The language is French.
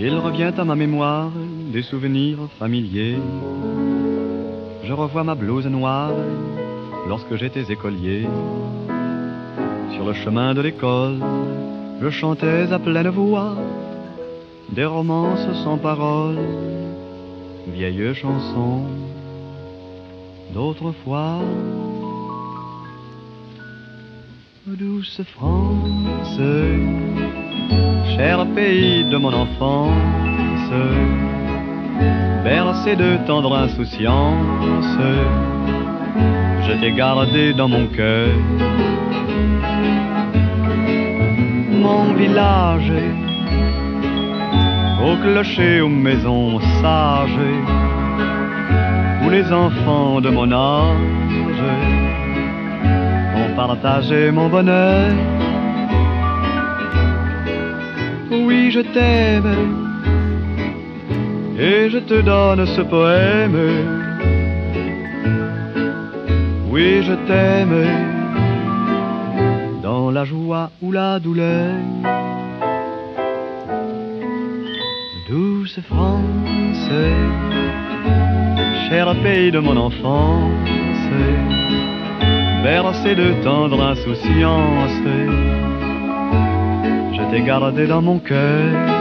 Il revient à ma mémoire des souvenirs familiers. Je revois ma blouse noire lorsque j'étais écolier. Sur le chemin de l'école, je chantais à pleine voix des romances sans paroles, vieilles chansons d'autrefois. Douce France, pays de mon enfance, bercé de tendre insouciance, je t'ai gardé dans mon cœur. Mon village, au clocher, aux maisons sages, où les enfants de mon âge ont partagé mon bonheur. Je t'aime et je te donne ce poème. Oui, je t'aime dans la joie ou la douleur. Douce France, cher pays de mon enfance, bercé de tendre insouciance, t'ai gardé dans mon cœur